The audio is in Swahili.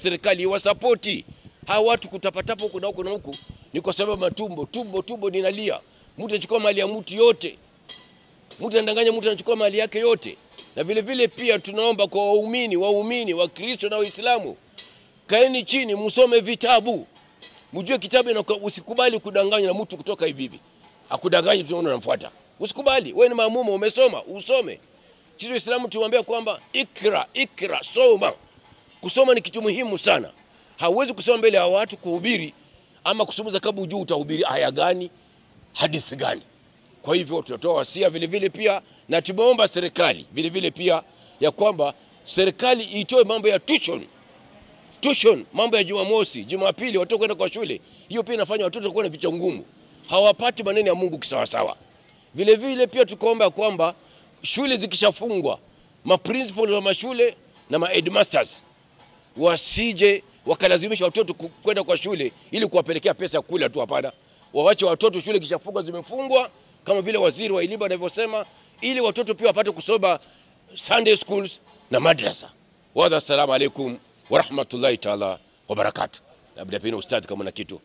serikali iwasapoti hawa watu kutapatapa huku na huku na huku, ni kwa sababu matumbo tumbo tumbo ninalia. Mtu anachukua mali ya mtu yote, mtu anadanganya, mtu anachukua mali yake yote. Na vile vile pia tunaomba kwa waumini, waumini wa Kristo na Waislamu, kaeni chini, msome vitabu, mjue kitabu, na usikubali kudanganywa na mtu kutoka hivi hivi, akudanganya tunaona unamfuata. Usikubali, wewe ni maamuma, umesoma, usome. Sisi Waislamu tuwaambia kwamba ikra, ikra, soma. Kusoma ni kitu muhimu sana. Hauwezi kusoma mbele ya watu kuhubiri ama kusumuza kabla ujue utahubiri aya gani, hadithi gani. Kwa hivyo tunatoa wasia vile vile pia, na tumeomba serikali vile vile pia ya kwamba serikali itoe mambo ya tuition tuition, mambo ya Jumamosi, Jumapili watoto kwenda kwa shule. Hiyo pia inafanya watoto kuwa na vichwa ngumu, hawapati maneno ya Mungu kisawasawa. Vile vile pia tukaomba kwamba shule zikishafungwa, maprincipal wa mashule na ma headmasters wasije wakalazimisha watoto kwenda kwa shule ili kuwapelekea pesa ya kula tu. Hapana, wawache watoto shule kishafungwa, zimefungwa kama vile waziri wa elimu anavyosema, ili watoto pia wapate kusoma Sunday schools na madrasa. Wadha, assalamu alaikum warahmatullahi taala wabarakatu. Labda pengine ustadhi kama na kitu